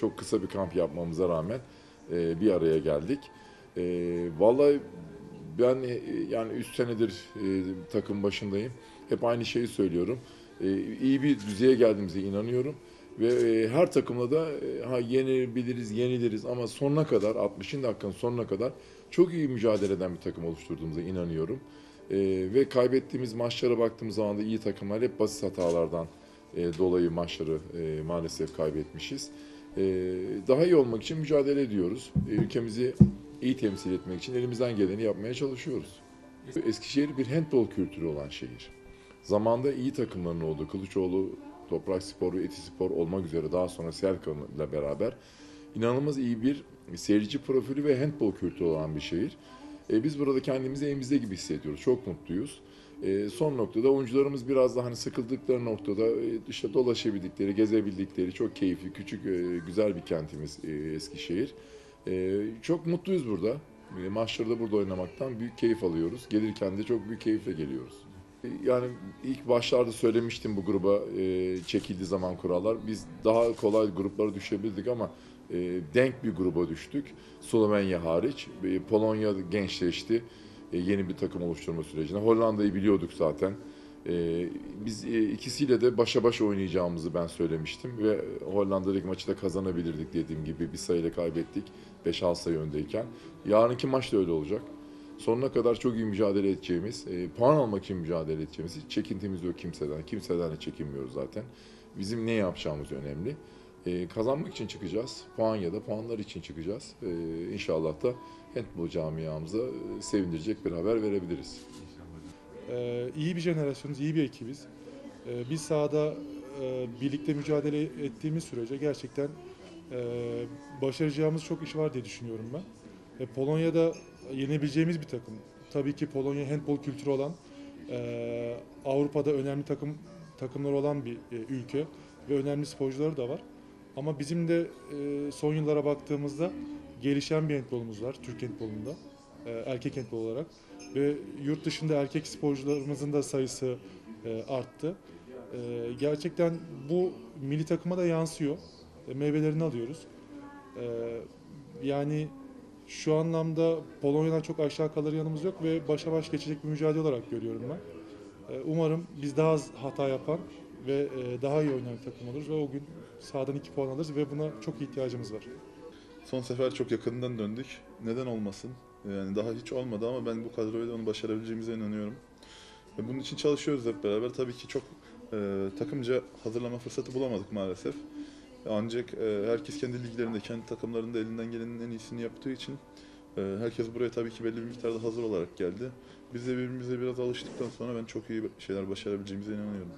çok kısa bir kamp yapmamıza rağmen e, bir araya geldik. E, vallahi ben e, yani 3 senedir e, takım başındayım. Hep aynı şeyi söylüyorum. E, iyi bir düzeye geldiğimize inanıyorum. Ve e, her takımla da e, ha yenebiliriz, yeniliriz ama sonuna kadar 60. dakikanın sonuna kadar çok iyi mücadele eden bir takım oluşturduğumuza inanıyorum. E, ve kaybettiğimiz maçlara baktığımız zaman da iyi takımlar hep basit hatalardan e, dolayı maçları e, maalesef kaybetmişiz. E, daha iyi olmak için mücadele ediyoruz. E, ülkemizi iyi temsil etmek için elimizden geleni yapmaya çalışıyoruz. Eskişehir bir handball kültürü olan şehir. Zamanda iyi takımların olduğu Kılıçoğlu, Toprak Spor ve Eti Spor olmak üzere daha sonra Selkan ile beraber inanılmaz iyi bir seyirci profili ve handball kültürü olan bir şehir. E, biz burada kendimizi evimizde gibi hissediyoruz. Çok mutluyuz. E, son noktada oyuncularımız biraz da hani sıkıldıkları noktada e, dolaşabildikleri, gezebildikleri çok keyifli, küçük, e, güzel bir kentimiz e, Eskişehir. E, çok mutluyuz burada. E, maçları da burada oynamaktan büyük keyif alıyoruz. Gelirken de çok büyük keyifle geliyoruz. Yani ilk başlarda söylemiştim bu gruba e, çekildiği zaman kurallar. Biz daha kolay gruplara düşebildik ama e, denk bir gruba düştük. Slovenya hariç. E, Polonya gençleşti. E, yeni bir takım oluşturma sürecine. Hollanda'yı biliyorduk zaten. E, biz e, ikisiyle de başa baş oynayacağımızı ben söylemiştim ve Hollanda'daki maçı da kazanabilirdik dediğim gibi bir sayıyla kaybettik 5-6 sayı öndeyken. Yarınki maç da öyle olacak. Sonuna kadar çok iyi mücadele edeceğimiz, puan almak için mücadele edeceğimiz hiç çekintimiz yok kimseden. Kimseden de çekinmiyoruz zaten. Bizim ne yapacağımız önemli. E, kazanmak için çıkacağız. Puan ya da puanlar için çıkacağız. E, inşallah da handball camiamıza e, sevindirecek bir haber verebiliriz. Ee, iyi bir jenerasyonuz, iyi bir ekibiz. Ee, biz sahada e, birlikte mücadele ettiğimiz sürece gerçekten e, başaracağımız çok iş var diye düşünüyorum ben. E, Polonya'da yenebileceğimiz bir takım. Tabii ki Polonya handball kültürü olan, e, Avrupa'da önemli takım takımlar olan bir e, ülke ve önemli sporcuları da var. Ama bizim de e, son yıllara baktığımızda gelişen bir handbolumuz var, Türk handbolunda, e, erkek handbol olarak ve yurt dışında erkek sporcularımızın da sayısı e, arttı. E, gerçekten bu milli takıma da yansıyor. E, meyvelerini alıyoruz. E, yani şu anlamda Polonya'dan çok aşağı kalır yanımız yok ve başa baş geçecek bir mücadele olarak görüyorum ben. E, umarım biz daha az hata yapan ve e, daha iyi oynayan bir takım oluruz ve o gün sahadan 2 puan alırız ve buna çok ihtiyacımız var. Son sefer çok yakından döndük. Neden olmasın? Yani daha hiç olmadı ama ben bu kadroyla onu başarabileceğimize inanıyorum. Ve bunun için çalışıyoruz hep beraber. Tabii ki çok e, takımca hazırlama fırsatı bulamadık maalesef. Ancak e, herkes kendi liglerinde, kendi takımlarında elinden gelenin en iyisini yaptığı için e, herkes buraya tabii ki belli bir miktarda hazır olarak geldi. Biz de birbirimize biraz alıştıktan sonra ben çok iyi şeyler başarabileceğimize inanıyorum.